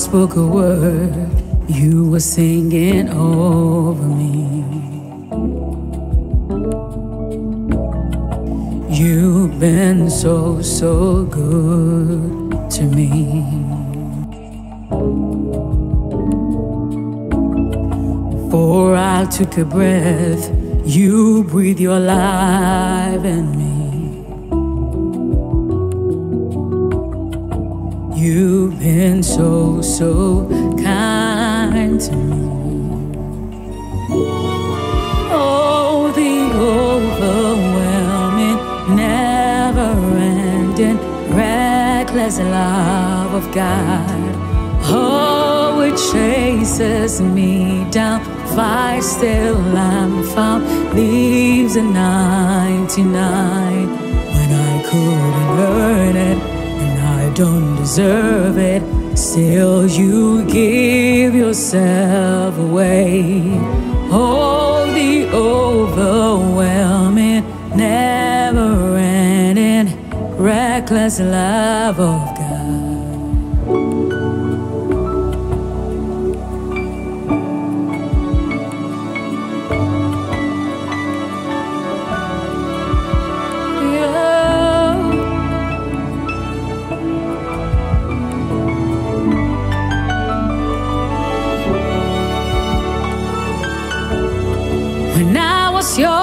spoke a word, you were singing over me. You've been so, so good to me. Before I took a breath, you breathe your life in me. You've been so, so kind to me. Oh, the overwhelming, never ending, reckless love of God. Oh, it chases me down, fights till I'm found, leaves a 99 when I couldn't earn it I don't deserve it. Still, you give yourself away. Oh, the overwhelming, never ending, reckless love of When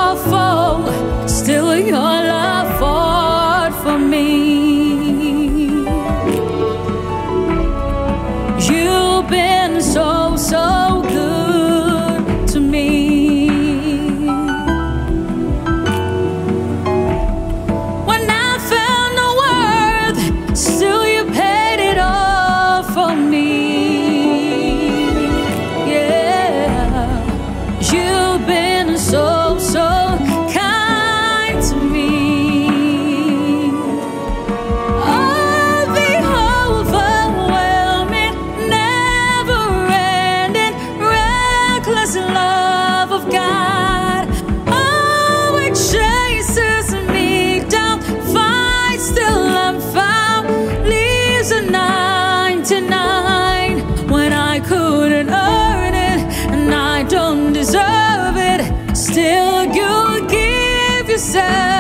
99 when I couldn't earn it and I don't deserve it. Still, you give yourself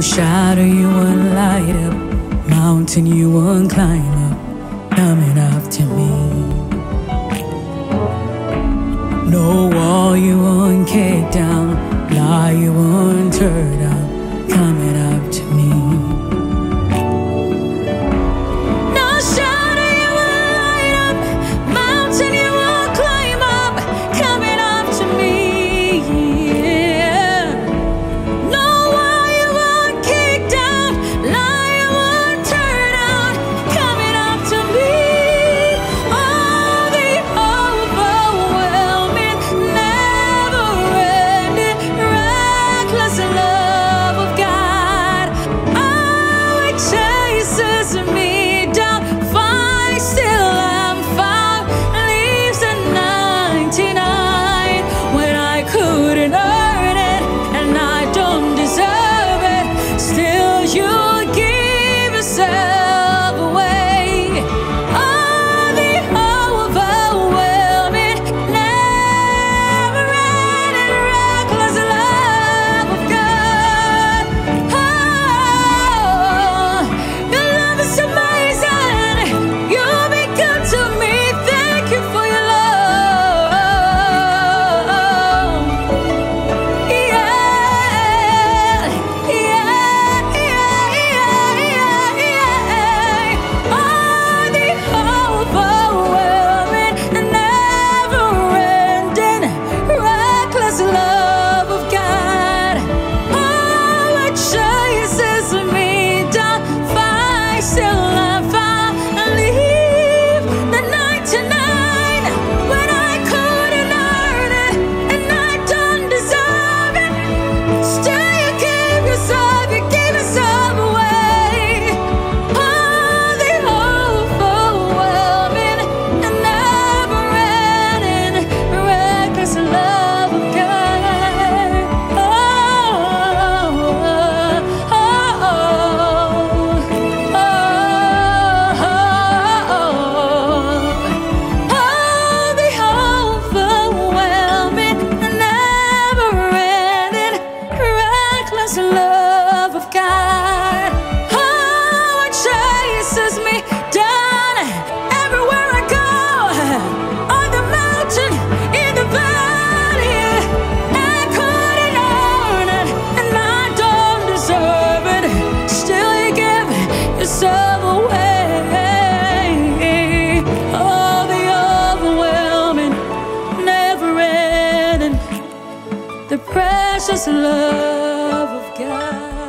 No shadow you won't light up, mountain you won't climb up, coming after me. No wall you won't kick down, lie you won't tear chases me down. Still I'm found. Leaves 99 when I couldn't earn it and I don't deserve it. Still, you give. Precious love of God.